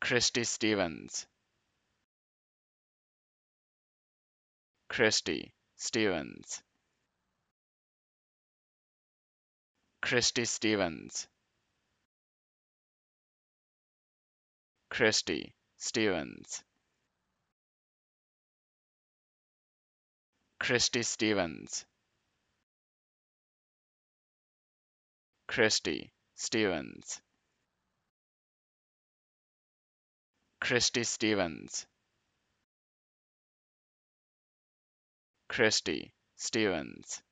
Christy Stevens. Christy Stevens. Christy Stevens. Christy Stevens. Christy Stevens. Christy Stevens Christy Stevens. Christy Stevens